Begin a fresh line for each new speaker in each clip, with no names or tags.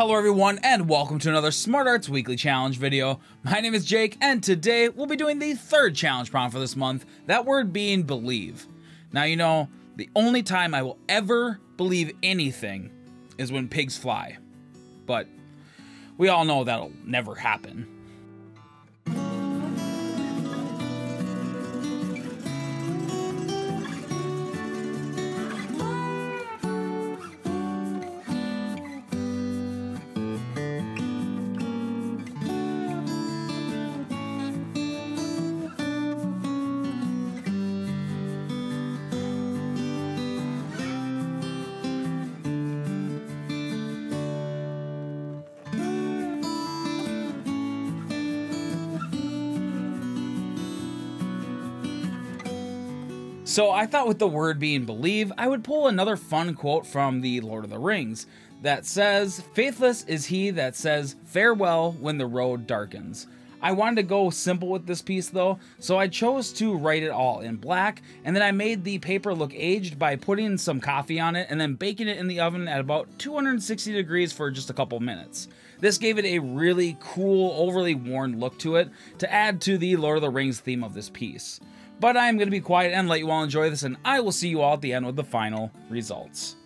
Hello everyone and welcome to another Smart Arts Weekly Challenge video. My name is Jake and today we'll be doing the third challenge prompt for this month, that word being believe. Now you know, the only time I will ever believe anything is when pigs fly. But we all know that'll never happen. So I thought with the word being believe, I would pull another fun quote from the Lord of the Rings that says, Faithless is he that says farewell when the road darkens. I wanted to go simple with this piece though, so I chose to write it all in black, and then I made the paper look aged by putting some coffee on it and then baking it in the oven at about 260 degrees for just a couple minutes. This gave it a really cool, overly worn look to it to add to the Lord of the Rings theme of this piece. But I am going to be quiet and let you all enjoy this, and I will see you all at the end with the final results.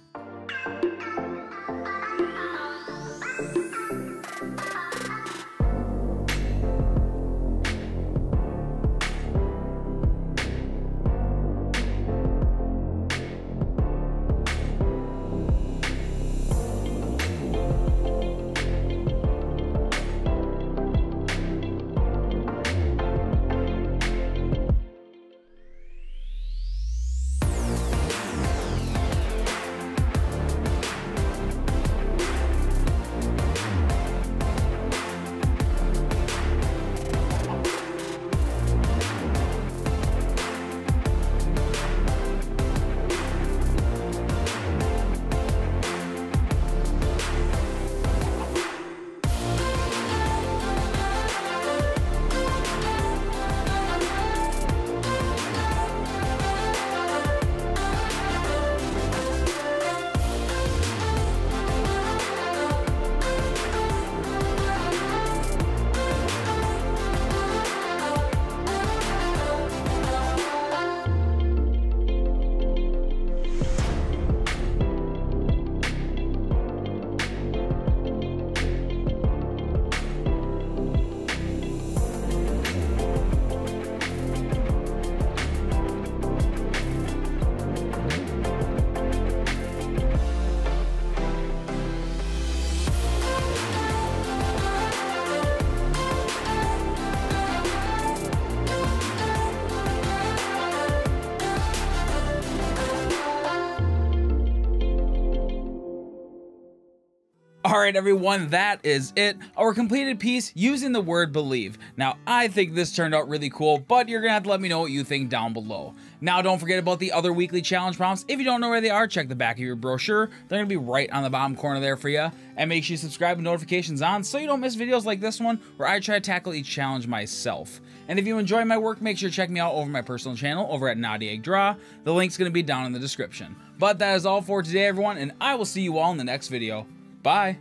Alright everyone, that is it. Our completed piece using the word believe. Now, I think this turned out really cool, but you're gonna have to let me know what you think down below. Now, don't forget about the other weekly challenge prompts. If you don't know where they are, check the back of your brochure. They're gonna be right on the bottom corner there for you. And make sure you subscribe with notifications on so you don't miss videos like this one where I try to tackle each challenge myself. And if you enjoy my work, make sure to check me out over my personal channel over at Naughty Egg Draw. The link's gonna be down in the description. But that is all for today, everyone, and I will see you all in the next video. Bye!